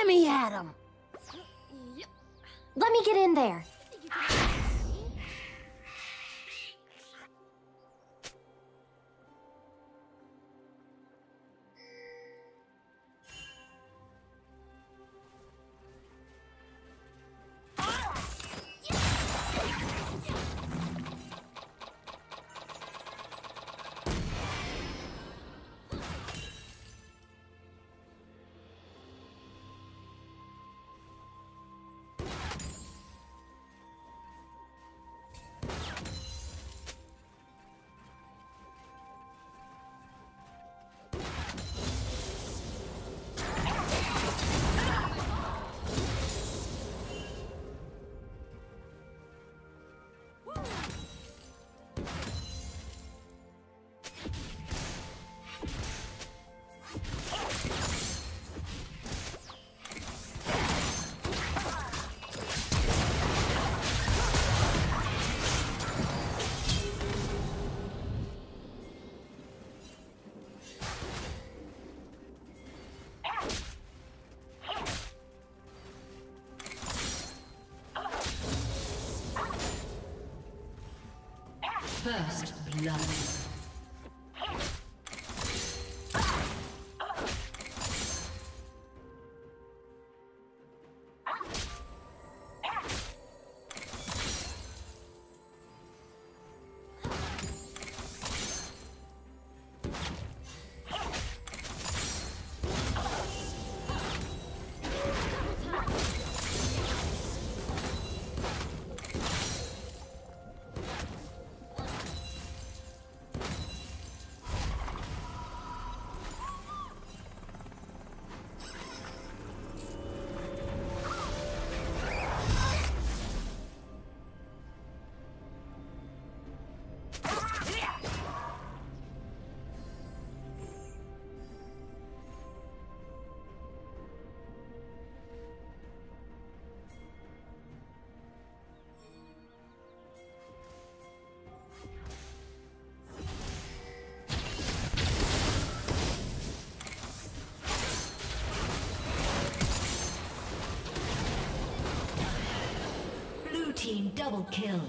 Let me. Let me get in there. First blood. Double kill.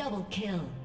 Double kill.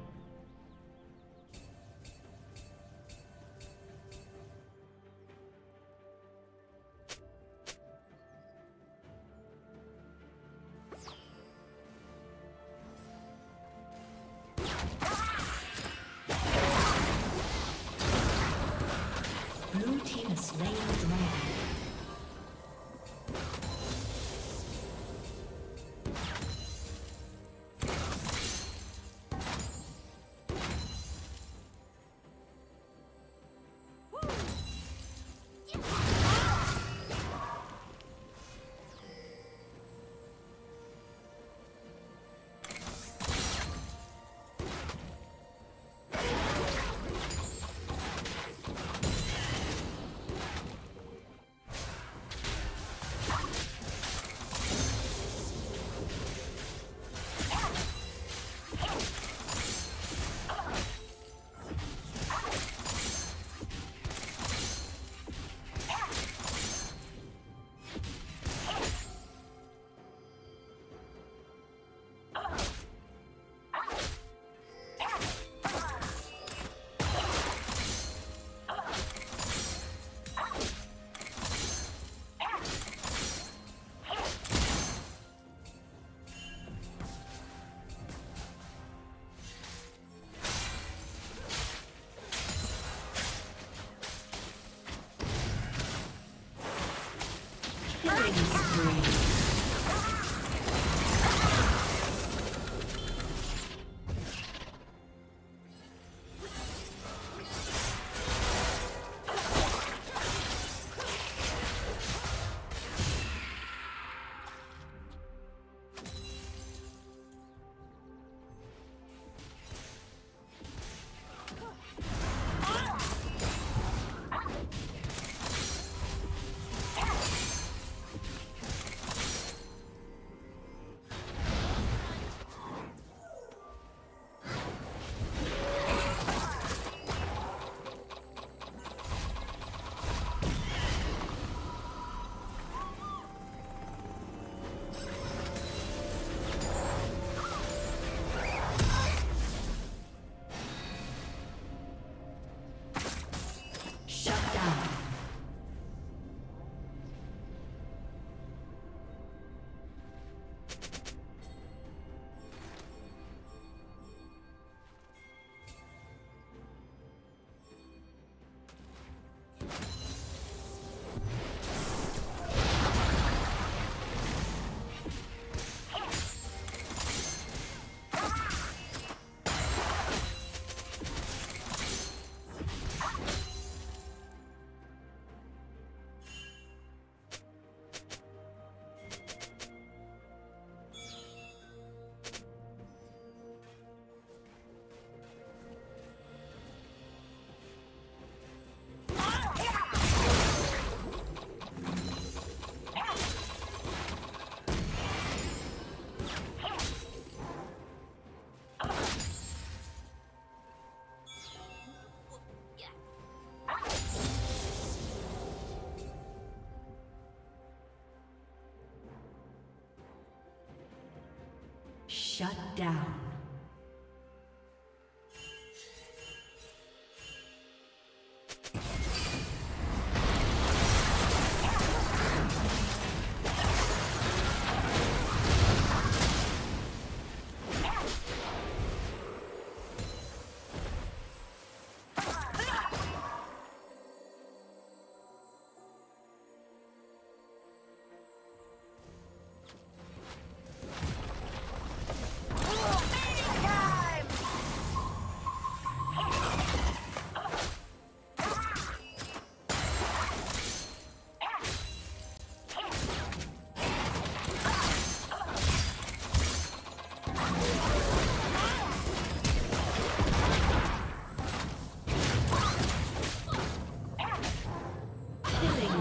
Shut down.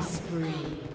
Killing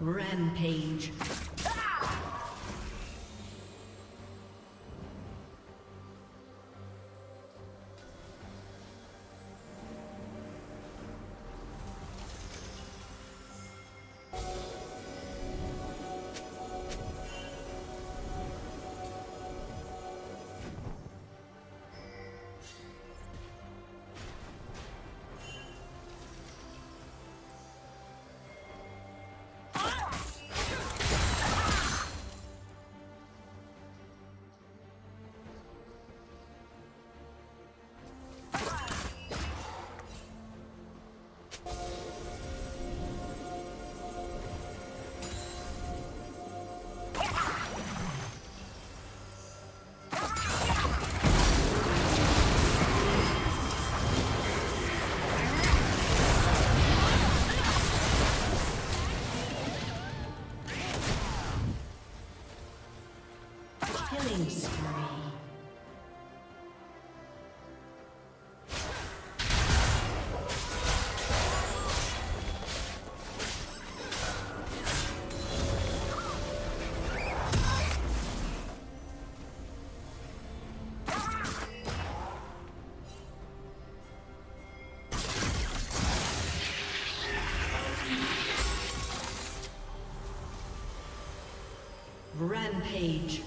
Rampage. Rampage.